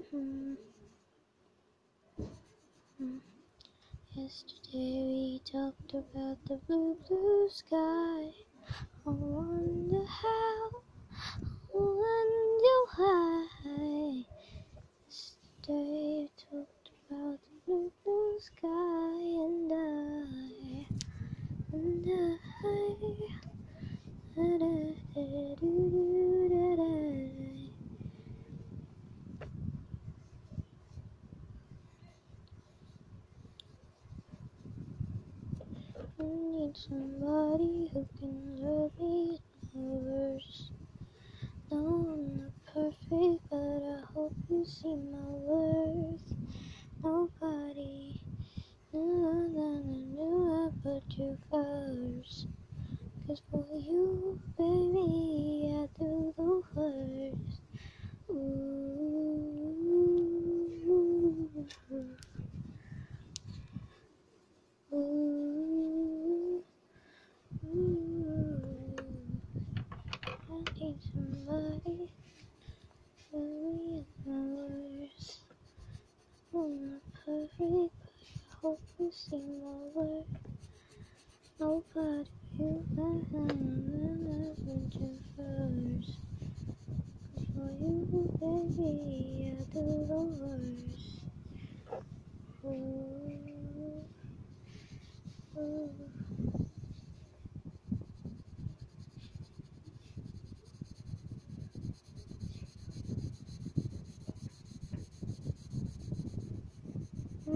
Mm-hmm. Yesterday we talked about the blue, blue sky. Oh, Mm.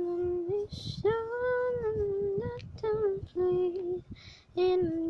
Let me shine and play in